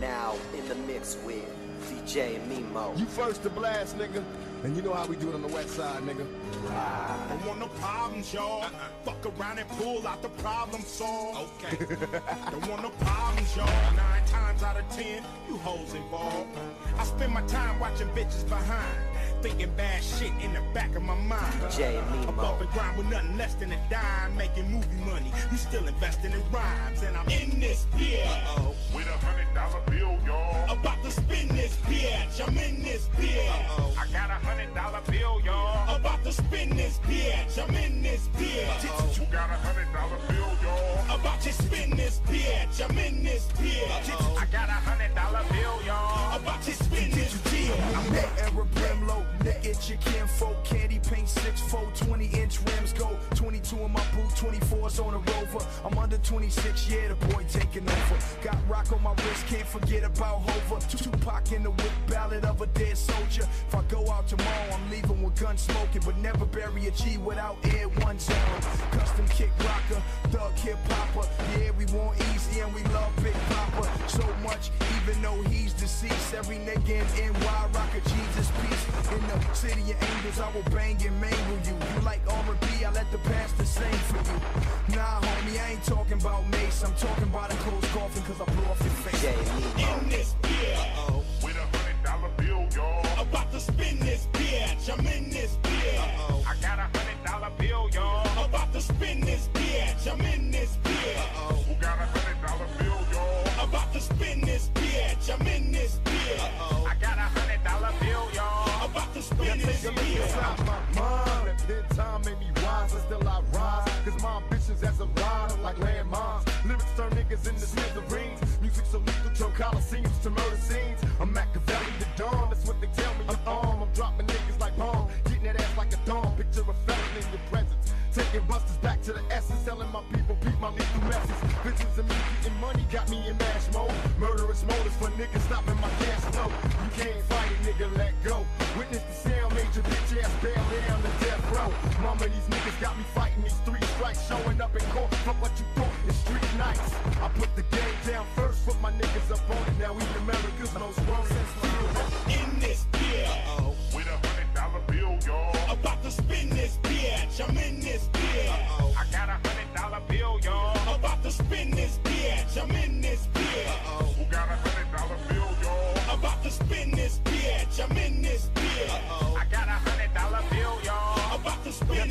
now in the mix with DJ Mimo. You first to blast, nigga. And you know how we do it on the west side, nigga. Ah. Don't want no problems, y'all. Uh-uh. Fuck around and pull out the problem solved. Okay. Don't want no problems, y'all. Nine times out of ten, you hoes involved. I spend my time watching bitches behind. Thinking bad shit in the back of my mind. DJ Mimo. Above and grind with nothing less than a dime. Making movie money. You still investing in rhymes. And I'm in this beer. Uh-oh. With a hundred dollar bill, y'all. About to spin this bitch. I'm in this beer. Uh-oh. I got a hundred dollar bill, y'all. About to spin this bitch. I'm in this bitch. Who got a hundred dollar bill, y'all? About to spin this bitch. I'm in this bitch. I naked your kinfolk, candy paint 6 4, 20 inch rims go, 22 in my boot, 24's on a rover. I'm under 26, yeah, the boy taking over. Got rock on my wrist, can't forget about Hova. Tupac in the whip, ballad of a dead soldier. If I go out tomorrow, I'm leaving with gun smoking, but never bury a G without air one zone. Custom kick rocker, thug hip hopper. Yeah, we want easy and we love Big Poppa so much, even though he's deceased. Every nigga in NY rock a Jesus piece. In the city of angels, I will bang and mangle you. You like R&B, I let the pastor sing for you. Nah, homie, I ain't talking about Mace. I'm talking about a closed coffin, cause I blew off your face. DJ Mimo. In this bitch. With a hundred dollar bill, y'all. About to spin this bitch. I'm in this bitch. I got a hundred dollar bill, y'all. About to spin this bitch. I'm in this look bitch. inside my mind. And time made me wise, and still I rise. Cause my ambitions as a rider, like landmines. Lyrics turn niggas into smithereens. Music so lethal, turn coliseums to murder scenes. I'm Machiavelli the dawn, that's what they tell me. I'm armed, I'm dropping niggas like bomb. Getting that ass like a dawn. Picture a felon in your presence. Taking busters back to the essence, telling my people, beat my lethal message. Bitches and me getting money got me in mash mode. Murderous motives for niggas stopping my cash flow. You can't fight it, nigga, let go. Witness the sound, major bitch ass bail down to death row. Mama, these niggas got me fighting these three strikes, showing up in court. Fuck what you thought, it's street nights. I put the game down first, put my niggas up on it. Now we America's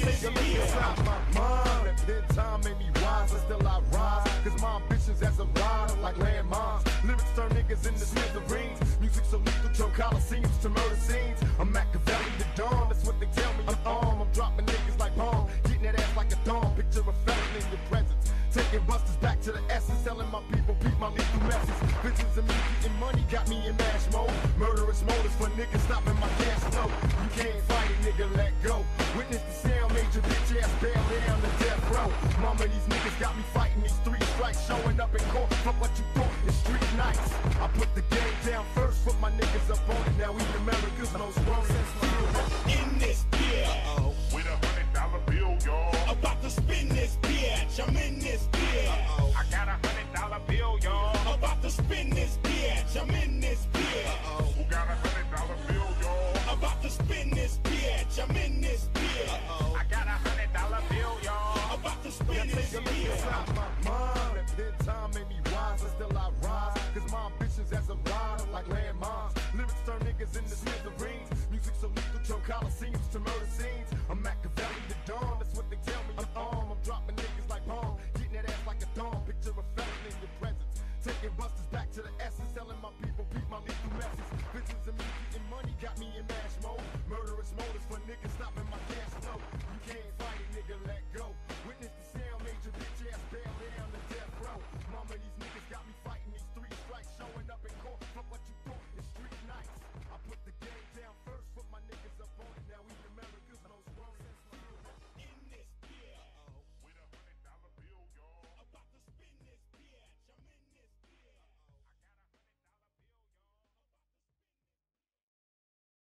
look bitch. inside my mind. And then time made me wise, and still I rise. Cause my ambitions as a rider, like landmines. Lyrics turn niggas into smithereens. Music so lethal, turn coliseums to murder scenes. I'm Machiavelli the dawn, that's what they tell me. I'm armed, I'm dropping niggas like bomb. Getting that ass like a dawn. Picture a felon in your presence. Taking busters back to the essence, telling my people, beat my lethal message. Bitches and me getting money got me in mash mode. Murderous motives for niggas stopping my cash flow. You can't fight These niggas got me fighting these three strikes, showing up in court. Fuck what you thought, it's street nights. I put the game down first, put my niggas up on it. Now we America's most wanted. In this a look inside my mind. And then time made me wise, and still I rise. Cause my ambitions as a rider, like landmines. Lyrics turn niggas into smithereens.